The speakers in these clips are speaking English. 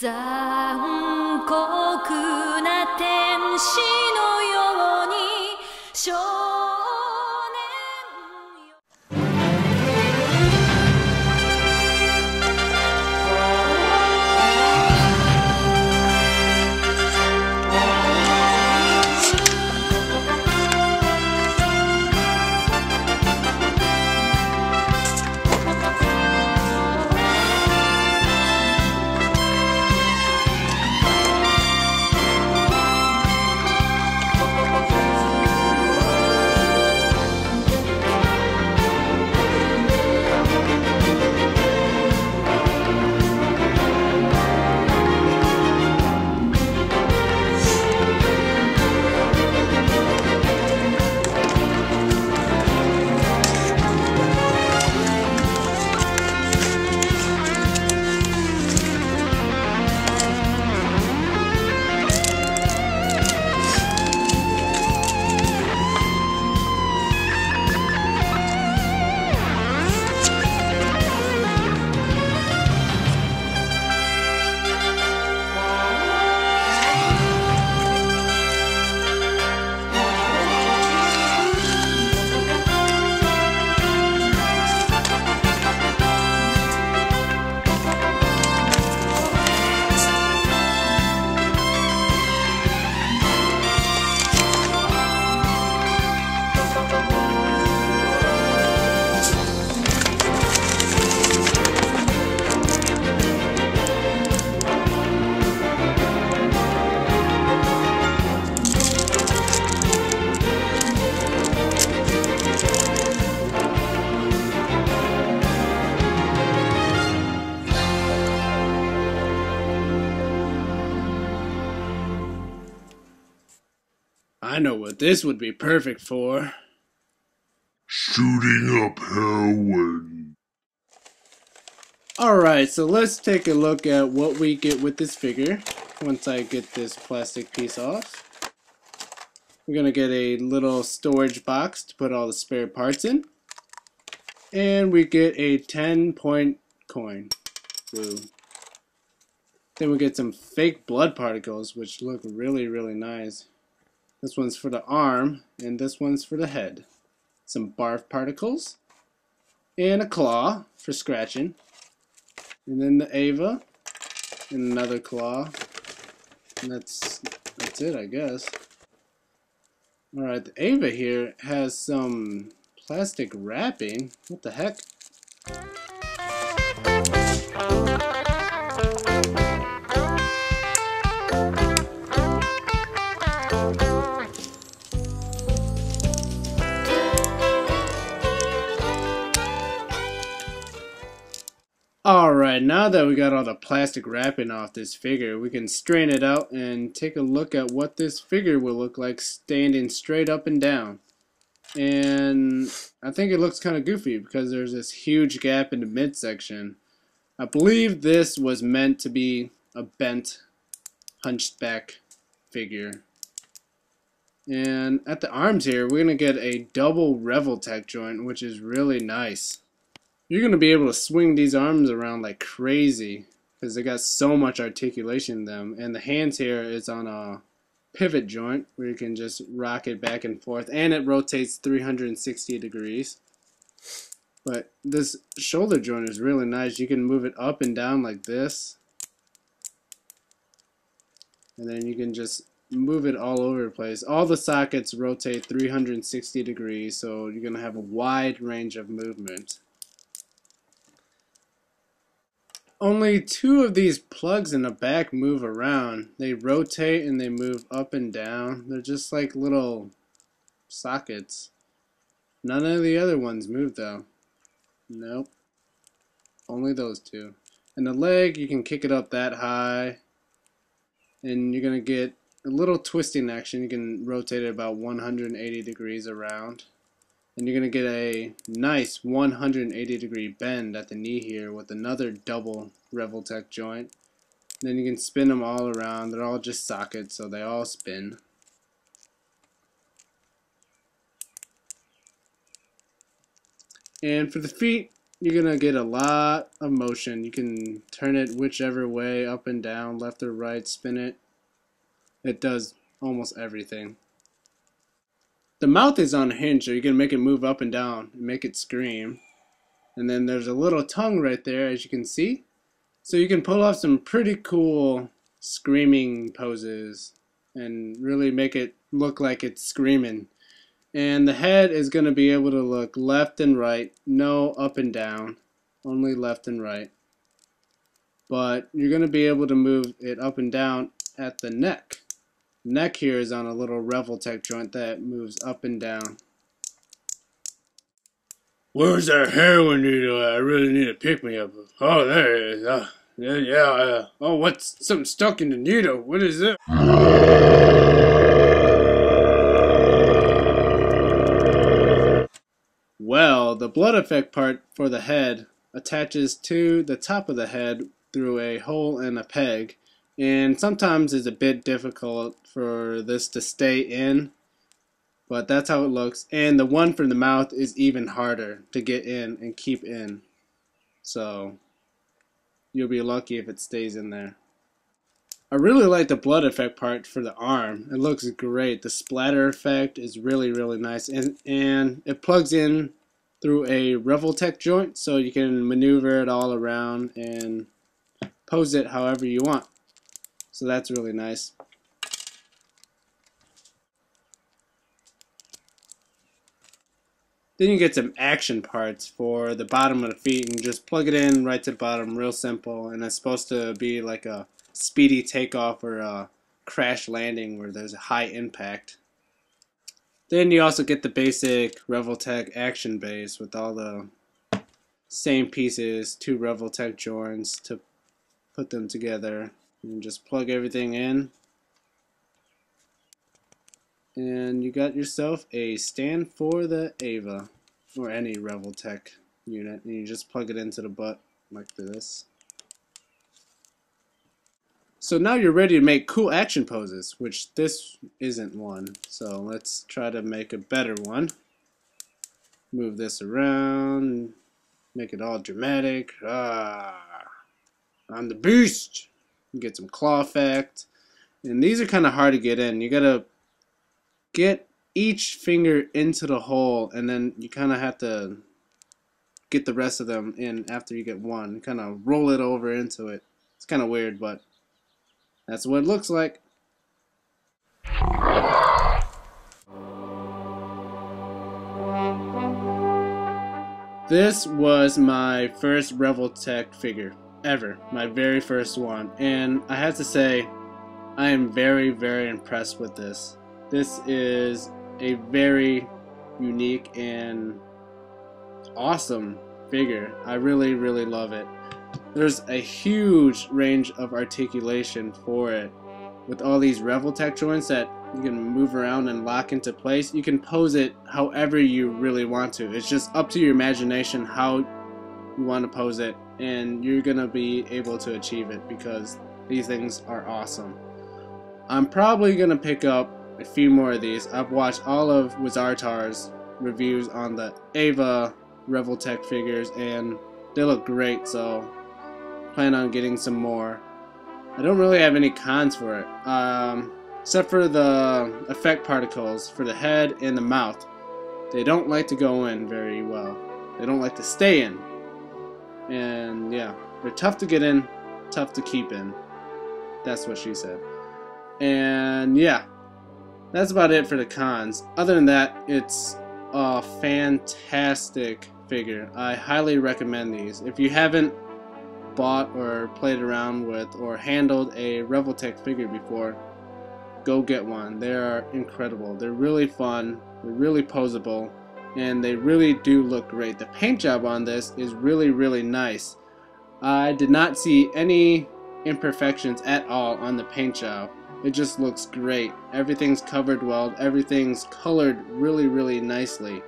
残酷な天使の I know what this would be perfect for. Shooting up heroin. Alright, so let's take a look at what we get with this figure once I get this plastic piece off. We're going to get a little storage box to put all the spare parts in. And we get a 10 point coin. Woo. Then we get some fake blood particles which look really really nice. This one's for the arm and this one's for the head. Some barf particles and a claw for scratching. And then the Eva and another claw. And that's that's it I guess. Alright, the Eva here has some plastic wrapping. What the heck? Alright, now that we got all the plastic wrapping off this figure, we can straighten it out and take a look at what this figure will look like standing straight up and down. And I think it looks kind of goofy because there's this huge gap in the midsection. I believe this was meant to be a bent, hunched back figure. And at the arms here, we're going to get a double Revoltech joint, which is really nice. You're going to be able to swing these arms around like crazy because they got so much articulation in them. And the hands here is on a pivot joint where you can just rock it back and forth. And it rotates 360 degrees. But this shoulder joint is really nice. You can move it up and down like this. And then you can just move it all over the place. All the sockets rotate 360 degrees, so you're going to have a wide range of movement. Only two of these plugs in the back move around. They rotate and they move up and down. They're just like little sockets. None of the other ones move though. Nope. Only those two. And the leg, you can kick it up that high. And you're going to get a little twisting action. You can rotate it about 180 degrees around. And you're going to get a nice 180 degree bend at the knee here with another double Revoltech joint. And then you can spin them all around. They're all just sockets, so they all spin. And for the feet, you're gonna get a lot of motion. You can turn it whichever way, up and down, left or right, spin it. It does almost everything. The mouth is on a hinge, so you can make it move up and down and make it scream. And then there's a little tongue right there, as you can see. So you can pull off some pretty cool screaming poses and really make it look like it's screaming. And the head is going to be able to look left and right, no up and down, only left and right. But you're going to be able to move it up and down at the neck. Neck here is on a little Revoltech joint that moves up and down. Where's that heroin needle? I really need to pick me up. Oh, there it is. Uh, yeah, yeah. Uh, oh, what's something stuck in the needle? What is it? Well, the blood effect part for the head attaches to the top of the head through a hole in a peg and sometimes it's a bit difficult for this to stay in but that's how it looks and the one from the mouth is even harder to get in and keep in so you'll be lucky if it stays in there I really like the blood effect part for the arm. It looks great. The splatter effect is really, really nice. And, and it plugs in through a Revoltech joint so you can maneuver it all around and pose it however you want. So that's really nice. Then you get some action parts for the bottom of the feet and just plug it in right to the bottom, real simple. And it's supposed to be like a speedy takeoff or a crash landing where there's a high impact. Then you also get the basic Revoltech action base with all the same pieces, two Revoltech joints to put them together. And just plug everything in. And you got yourself a stand for the Eva or any Revoltech unit. And you just plug it into the butt like this. So now you're ready to make cool action poses, which this isn't one. So let's try to make a better one. Move this around, make it all dramatic. Ah, I'm the beast. Get some claw effect. And these are kind of hard to get in. You gotta get each finger into the hole and then you kind of have to get the rest of them in after you get one. Kind of roll it over into it. It's kind of weird, but that's what it looks like. This was my first Revoltech figure ever, my very first one, and I have to say, I am very, very impressed with this. This is a very unique and awesome figure. I really, really love it there's a huge range of articulation for it. With all these Revoltech joints that you can move around and lock into place, you can pose it however you really want to. It's just up to your imagination how you want to pose it, and you're going to be able to achieve it because these things are awesome. I'm probably going to pick up a few more of these. I've watched all of Wizartar's reviews on the Eva Revoltech figures, and they look great, so plan on getting some more. I don't really have any cons for it, um, except for the effect particles for the head and the mouth. They don't like to go in very well. They don't like to stay in. And yeah, they're tough to get in, tough to keep in. That's what she said. And yeah, that's about it for the cons. Other than that, it's a fantastic figure. I highly recommend these. If you haven't bought or played around with or handled a Revoltech figure before, go get one. They are incredible. They're really fun, they're really posable, and they really do look great. The paint job on this is really, really nice. I did not see any imperfections at all on the paint job. It just looks great. Everything's covered well, everything's colored really, really nicely.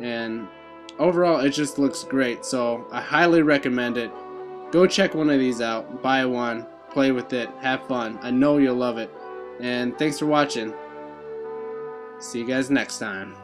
And overall, it just looks great. So I highly recommend it. Go check one of these out, buy one, play with it, have fun. I know you'll love it. And thanks for watching. See you guys next time.